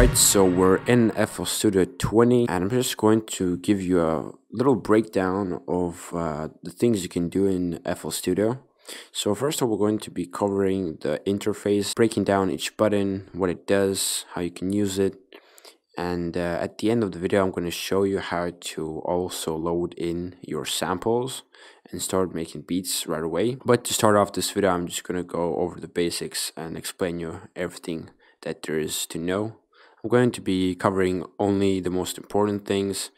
Alright, so we're in FL Studio 20 and I'm just going to give you a little breakdown of uh, the things you can do in FL Studio. So first of all, we're going to be covering the interface, breaking down each button, what it does, how you can use it. And uh, at the end of the video, I'm going to show you how to also load in your samples and start making beats right away. But to start off this video, I'm just going to go over the basics and explain you everything that there is to know. I'm going to be covering only the most important things.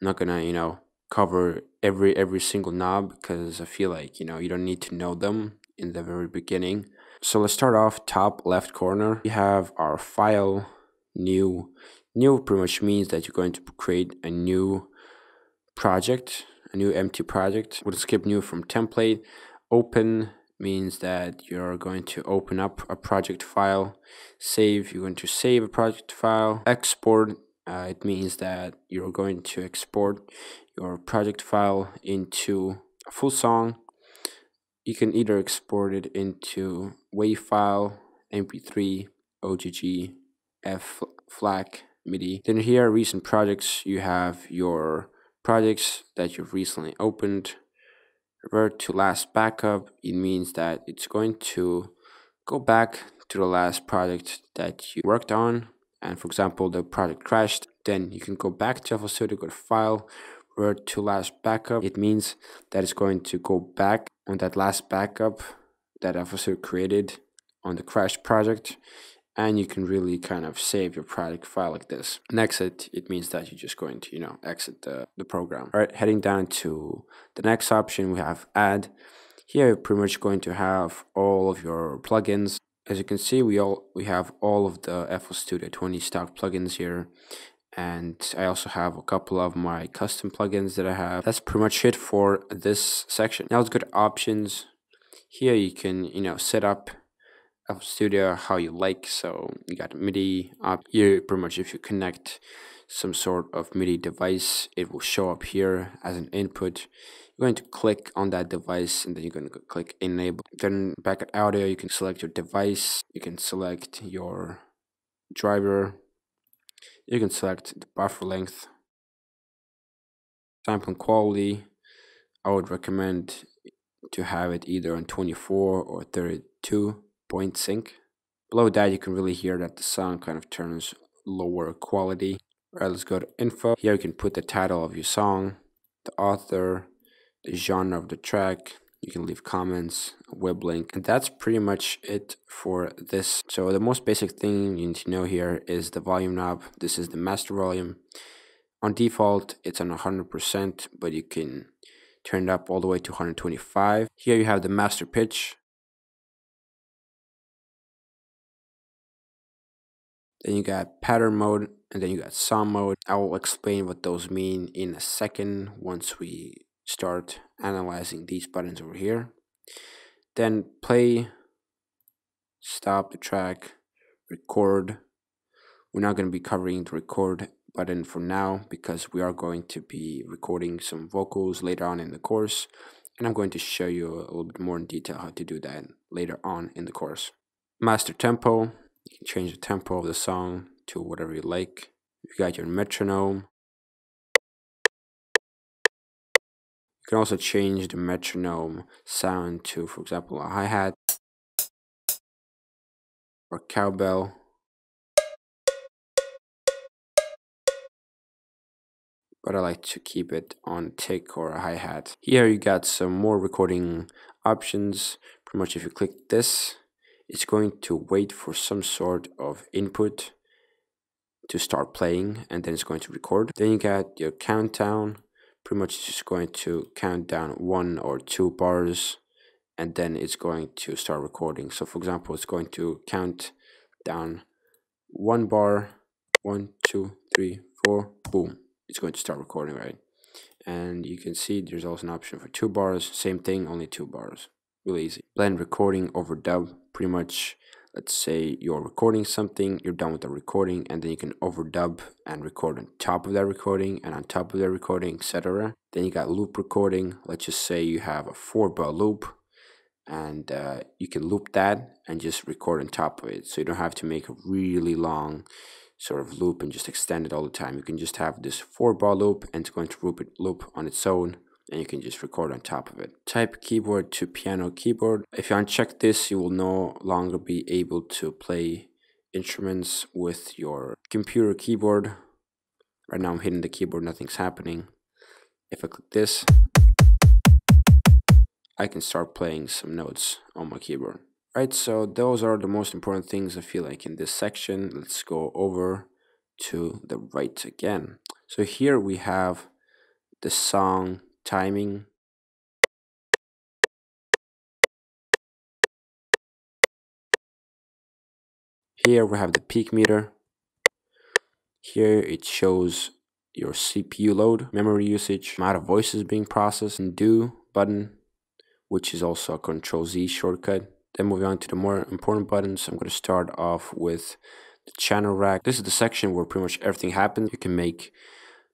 I'm not gonna, you know, cover every every single knob because I feel like, you know, you don't need to know them in the very beginning. So let's start off top left corner. We have our file new. New pretty much means that you're going to create a new project, a new empty project. We'll skip new from template. Open means that you're going to open up a project file. Save you're going to save a project file. Export uh, it means that you're going to export your project file into a full song. You can either export it into WAV file mp3 ogg f FLAC midi. Then here recent projects. You have your projects that you've recently opened revert to last backup, it means that it's going to go back to the last project that you worked on. And for example, the project crashed, then you can go back to FL go to File, revert to last backup. It means that it's going to go back on that last backup that FL created on the crashed project and you can really kind of save your project file like this. And exit, it means that you're just going to, you know, exit the, the program. All right, heading down to the next option, we have add. Here, you're pretty much going to have all of your plugins. As you can see, we all we have all of the FL Studio 20 stock plugins here. And I also have a couple of my custom plugins that I have. That's pretty much it for this section. Now let's go to options. Here you can, you know, set up FL Studio how you like. So you got MIDI up here. Pretty much if you connect some sort of MIDI device, it will show up here as an input. You're going to click on that device and then you're going to click enable. Then back at audio, you can select your device. You can select your driver. You can select the buffer length. Sampling quality, I would recommend to have it either on 24 or 32 point sinc. Below that, you can really hear that the sound kind of turns lower quality. Alright, let's go to info. Here you can put the title of your song, the author, the genre of the track. You can leave comments, web link, and that's pretty much it for this. So the most basic thing you need to know here is the volume knob. This is the master volume. On default, it's on 100%, but you can turn it up all the way to 125. Here you have the master pitch. Then you got pattern mode and then you got song mode. I will explain what those mean in a second once we start analyzing these buttons over here. Then play, stop the track, record. We're not going to be covering the record button for now because we are going to be recording some vocals later on in the course and I'm going to show you a little bit more in detail how to do that later on in the course. Master tempo, change the tempo of the song to whatever you like. You got your metronome. You can also change the metronome sound to, for example, a hi-hat or cowbell. But I like to keep it on tick or a hi-hat. Here you got some more recording options. Pretty much if you click this, it's going to wait for some sort of input to start playing and then it's going to record. Then you got your countdown, pretty much just going to count down one or two bars and then it's going to start recording. So for example, it's going to count down one bar, one, two, three, four, boom. It's going to start recording, right? And you can see there's also an option for two bars, same thing, only two bars. Really easy. Blend recording over dub pretty much let's say you're recording something you're done with the recording and then you can overdub and record on top of that recording and on top of that recording etc then you got loop recording. Let's just say you have a four bar loop and uh, you can loop that and just record on top of it. So you don't have to make a really long sort of loop and just extend it all the time. You can just have this four bar loop and it's going to loop on its own and you can just record on top of it. Type keyboard to piano keyboard. If you uncheck this, you will no longer be able to play instruments with your computer keyboard. Right now I'm hitting the keyboard, nothing's happening. If I click this, I can start playing some notes on my keyboard. Right, so those are the most important things I feel like in this section. Let's go over to the right again. So here we have the song timing. Here we have the peak meter. Here it shows your CPU load, memory usage, amount of voices being processed, and do button, which is also a Control Z shortcut. Then moving on to the more important buttons, I'm going to start off with the channel rack. This is the section where pretty much everything happens. You can make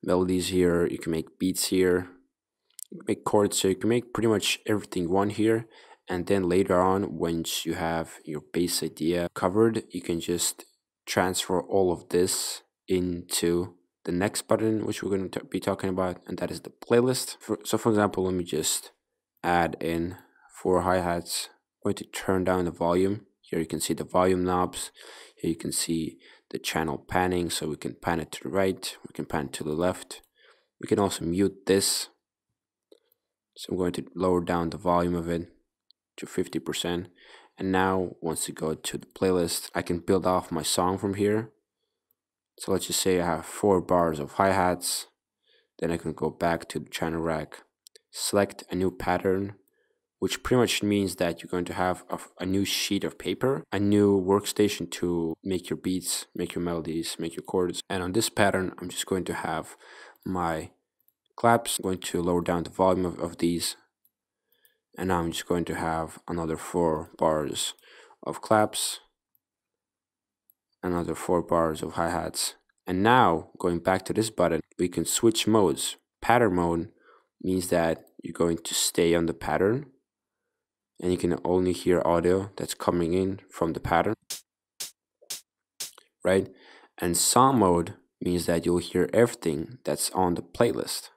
melodies here, you can make beats here, make chords so you can make pretty much everything one here. And then later on, once you have your base idea covered, you can just transfer all of this into the next button, which we're going to be talking about, and that is the playlist. For, so for example, let me just add in four hi-hats. I'm going to turn down the volume. Here you can see the volume knobs. Here you can see the channel panning, so we can pan it to the right, we can pan it to the left. We can also mute this. So I'm going to lower down the volume of it to 50%. And now, once you go to the playlist, I can build off my song from here. So let's just say I have four bars of hi-hats. Then I can go back to the channel rack, select a new pattern, which pretty much means that you're going to have a, a, new sheet of paper, a new workstation to make your beats, make your melodies, make your chords. And on this pattern, I'm just going to have my claps. I'm going to lower down the volume of, of these. And now I'm just going to have another four bars of claps another four bars of hi-hats. And now, going back to this button, we can switch modes. Pattern mode means that you're going to stay on the pattern and you can only hear audio that's coming in from the pattern, right? And song mode means that you'll hear everything that's on the playlist.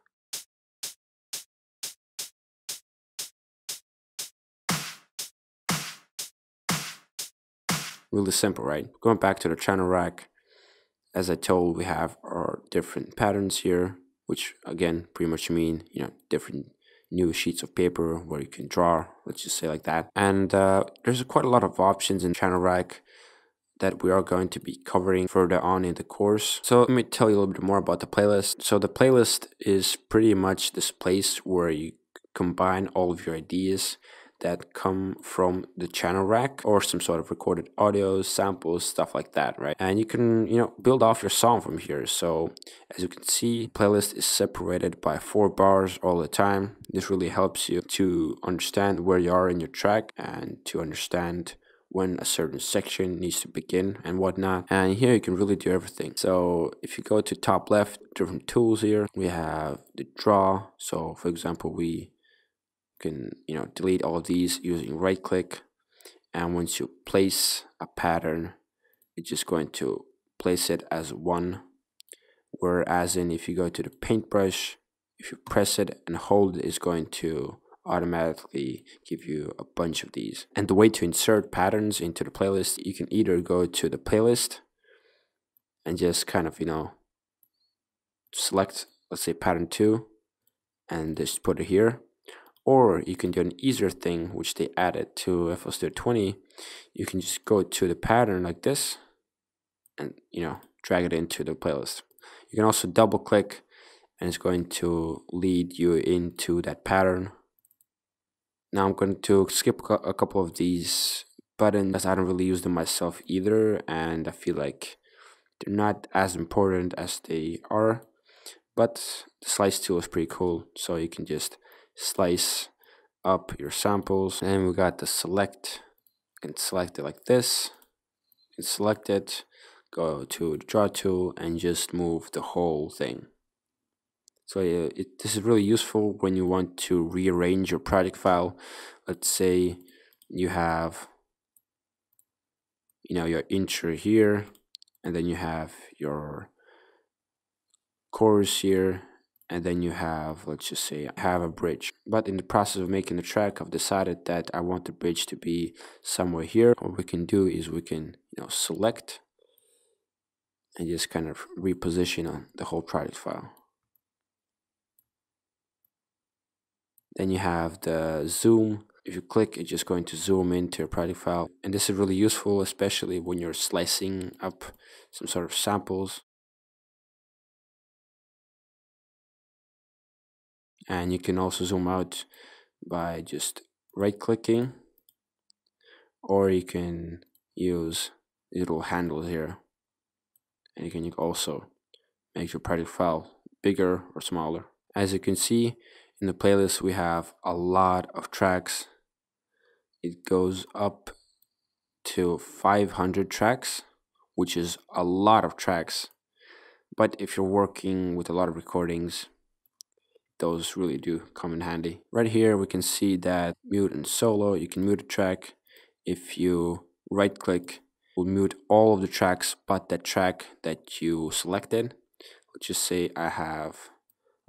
Really simple, right? Going back to the channel rack, as I told, we have our different patterns here, which again pretty much mean, you know, different new sheets of paper where you can draw, let's just say like that. And uh, there's quite a lot of options in channel rack that we are going to be covering further on in the course. So let me tell you a little bit more about the playlist. So the playlist is pretty much this place where you combine all of your ideas that come from the channel rack or some sort of recorded audio, samples, stuff like that, right? And you can, you know, build off your song from here. So as you can see, playlist is separated by four bars all the time. This really helps you to understand where you are in your track and to understand when a certain section needs to begin and whatnot. And here you can really do everything. So if you go to top left, different tools here, we have the draw. So for example, we can you know delete all these using right click and once you place a pattern it's just going to place it as one. Whereas in if you go to the paintbrush if you press it and hold it is going to automatically give you a bunch of these. And the way to insert patterns into the playlist you can either go to the playlist and just kind of you know select let's say pattern 2 and just put it here or you can do an easier thing, which they added to FL Studio 20. You can just go to the pattern like this and, you know, drag it into the playlist. You can also double click and it's going to lead you into that pattern. Now I'm going to skip a couple of these buttons as I don't really use them myself either and I feel like they're not as important as they are but the slice tool is pretty cool so you can just slice up your samples. And we got the select can select it like this. Can select it go to the draw tool and just move the whole thing. So it, this is really useful when you want to rearrange your project file. Let's say you have you know your intro here and then you have your chorus here and then you have let's just say I have a bridge. But in the process of making the track I've decided that I want the bridge to be somewhere here. What we can do is we can you know select and just kind of reposition on the whole project file. Then you have the zoom. If you click it's just going to zoom into your project file. And this is really useful especially when you're slicing up some sort of samples and you can also zoom out by just right clicking or you can use little handles here. And you can also make your project file bigger or smaller. As you can see in the playlist we have a lot of tracks. It goes up to 500 tracks which is a lot of tracks. But if you're working with a lot of recordings those really do come in handy. Right here we can see that mute and solo, you can mute a track. If you right click, will mute all of the tracks but that track that you selected. Let's just say I have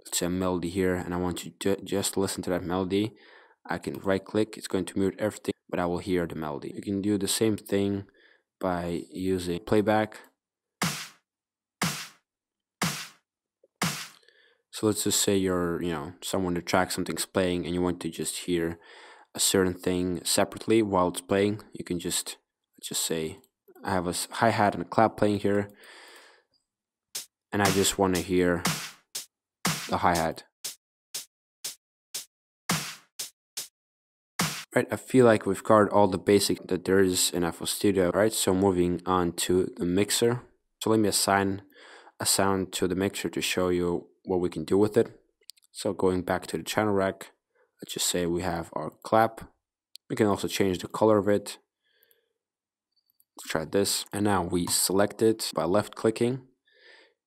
let's say a melody here and I want you to just listen to that melody. I can right click, it's going to mute everything but I will hear the melody. You can do the same thing by using playback So let's just say you're, you know, someone the track something's playing and you want to just hear a certain thing separately while it's playing. You can just, just say, I have a hi-hat and a clap playing here. And I just want to hear the hi-hat. Right, I feel like we've covered all the basic that there is in FL Studio. Right, so moving on to the mixer. So let me assign a sound to the mixer to show you what we can do with it. So going back to the channel rack, let's just say we have our clap. We can also change the color of it. Let's try this. And now we select it by left clicking,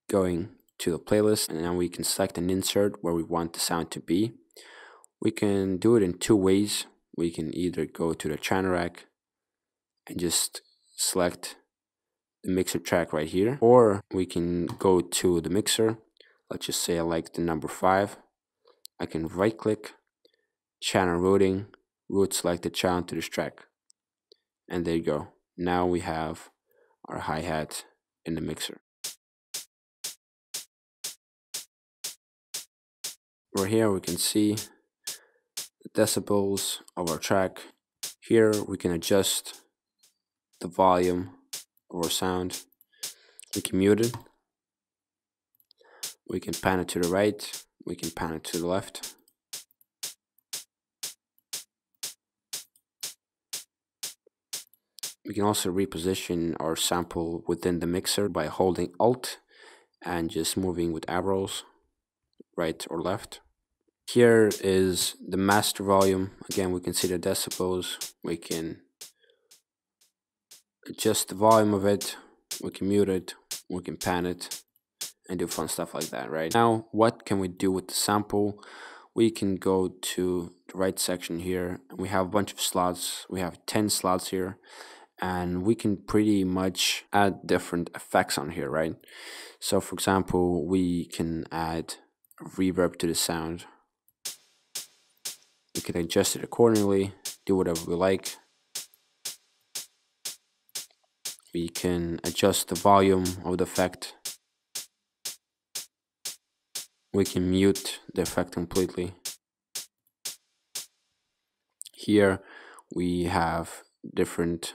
going to the playlist, and now we can select an insert where we want the sound to be. We can do it in two ways. We can either go to the channel rack and just select the mixer track right here, or we can go to the mixer let's just say I like the number 5 I can right click channel routing route select the channel to this track. And there you go. Now we have our hi-hat in the mixer. Right here we can see the decibels of our track. Here we can adjust the volume of our sound. We can mute it we can pan it to the right, we can pan it to the left. We can also reposition our sample within the mixer by holding Alt and just moving with arrows, right or left. Here is the master volume. Again, we can see the decibels. We can adjust the volume of it. We can mute it. We can pan it and do fun stuff like that, right? Now, what can we do with the sample? We can go to the right section here and we have a bunch of slots. We have 10 slots here and we can pretty much add different effects on here, right? So for example, we can add reverb to the sound. We can adjust it accordingly, do whatever we like. We can adjust the volume of the effect we can mute the effect completely. Here we have different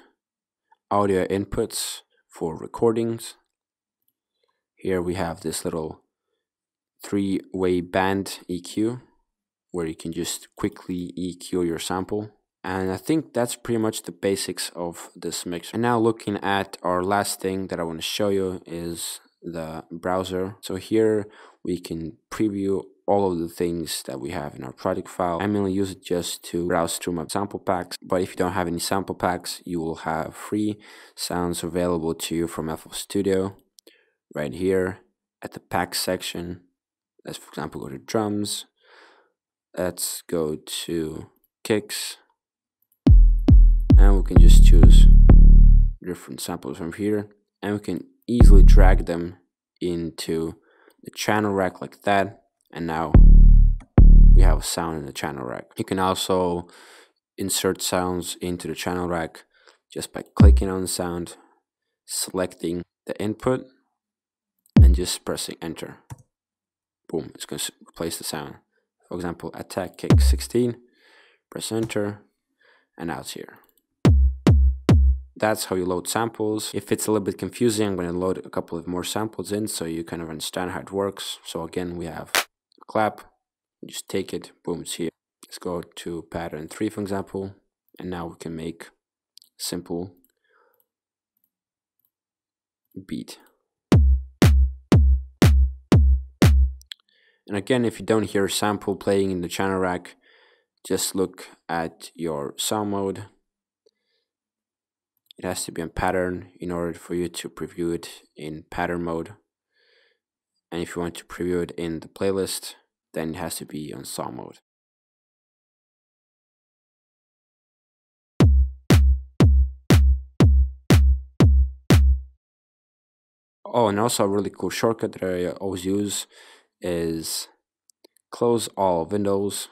audio inputs for recordings. Here we have this little three-way band EQ where you can just quickly EQ your sample. And I think that's pretty much the basics of this mixer. And now looking at our last thing that I want to show you is the browser. So here we can preview all of the things that we have in our project file. I mainly use it just to browse through my sample packs, but if you don't have any sample packs, you will have free sounds available to you from FL Studio right here at the pack section. Let's, for example, go to drums. Let's go to kicks. And we can just choose different samples from here. And we can easily drag them into the channel rack like that and now we have a sound in the channel rack. You can also insert sounds into the channel rack just by clicking on the sound, selecting the input and just pressing enter. Boom, it's going to replace the sound. For example, attack kick 16, press enter, and it's here. That's how you load samples. If it's a little bit confusing, I'm going to load a couple of more samples in so you kind of understand how it works. So again, we have clap, just take it, boom, it's here. Let's go to pattern 3, for example, and now we can make simple beat. And again, if you don't hear a sample playing in the channel rack, just look at your song mode it has to be on pattern in order for you to preview it in pattern mode. And if you want to preview it in the playlist, then it has to be on song mode. Oh, and also a really cool shortcut that I always use is close all windows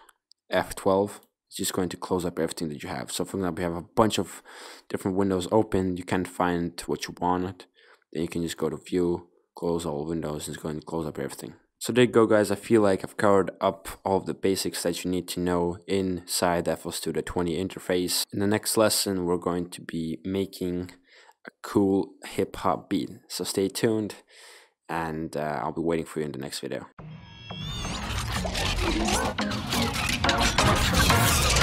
F12 it's just going to close up everything that you have. So for example, you have a bunch of different windows open, you can't find what you want, then you can just go to view, close all windows, and it's going to close up everything. So there you go guys, I feel like I've covered up all of the basics that you need to know inside the FL Studio 20 interface. In the next lesson, we're going to be making a cool hip hop beat. So stay tuned and uh, I'll be waiting for you in the next video. Thank you.